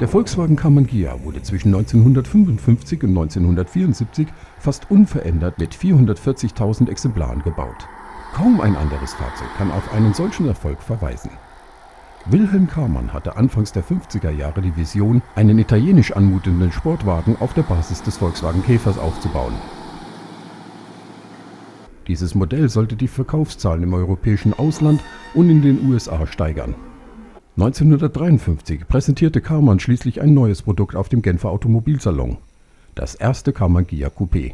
Der Volkswagen Karmann Ghia wurde zwischen 1955 und 1974 fast unverändert mit 440.000 Exemplaren gebaut. Kaum ein anderes Fahrzeug kann auf einen solchen Erfolg verweisen. Wilhelm Karmann hatte anfangs der 50er Jahre die Vision, einen italienisch anmutenden Sportwagen auf der Basis des Volkswagen Käfers aufzubauen. Dieses Modell sollte die Verkaufszahlen im europäischen Ausland und in den USA steigern. 1953 präsentierte Karmann schließlich ein neues Produkt auf dem Genfer Automobilsalon, das erste Karmann Ghia Coupé.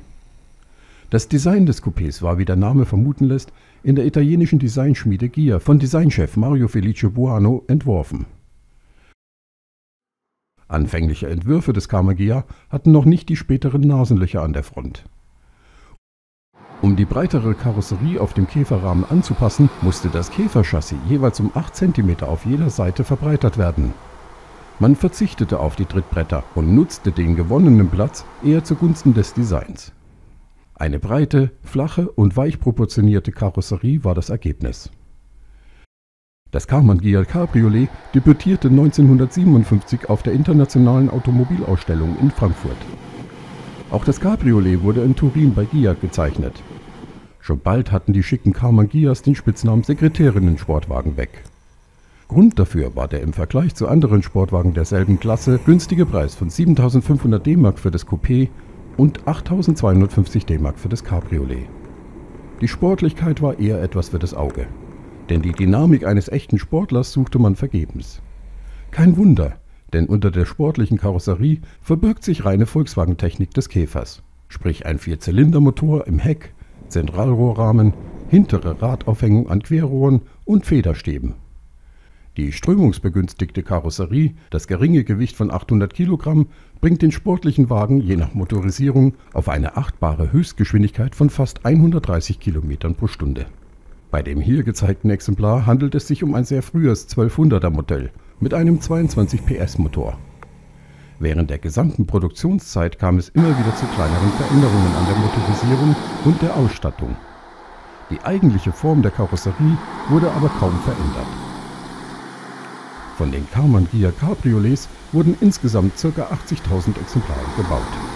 Das Design des Coupés war, wie der Name vermuten lässt, in der italienischen Designschmiede Ghia von Designchef Mario Felice Buono entworfen. Anfängliche Entwürfe des Karmann Ghia hatten noch nicht die späteren Nasenlöcher an der Front. Um die breitere Karosserie auf dem Käferrahmen anzupassen, musste das Käferchassis jeweils um 8 cm auf jeder Seite verbreitert werden. Man verzichtete auf die Trittbretter und nutzte den gewonnenen Platz eher zugunsten des Designs. Eine breite, flache und weich proportionierte Karosserie war das Ergebnis. Das Karmann Ghia Cabriolet debütierte 1957 auf der Internationalen Automobilausstellung in Frankfurt. Auch das Cabriolet wurde in Turin bei Ghia gezeichnet. Schon bald hatten die schicken Karmann Ghias den Spitznamen Sekretärinnen-Sportwagen weg. Grund dafür war der im Vergleich zu anderen Sportwagen derselben Klasse günstige Preis von 7.500 D-Mark für das Coupé und 8.250 D-Mark für das Cabriolet. Die Sportlichkeit war eher etwas für das Auge, denn die Dynamik eines echten Sportlers suchte man vergebens. Kein Wunder, denn unter der sportlichen Karosserie verbirgt sich reine Volkswagen-Technik des Käfers, sprich ein Vierzylindermotor im Heck, Zentralrohrrahmen, hintere Radaufhängung an Querrohren und Federstäben. Die strömungsbegünstigte Karosserie, das geringe Gewicht von 800 Kilogramm, bringt den sportlichen Wagen je nach Motorisierung auf eine achtbare Höchstgeschwindigkeit von fast 130 Kilometern pro Stunde. Bei dem hier gezeigten Exemplar handelt es sich um ein sehr frühes 1200er Modell mit einem 22 PS Motor. Während der gesamten Produktionszeit kam es immer wieder zu kleineren Veränderungen an der Motorisierung und der Ausstattung. Die eigentliche Form der Karosserie wurde aber kaum verändert. Von den Karmann Ghia Cabriolets wurden insgesamt ca. 80.000 Exemplare gebaut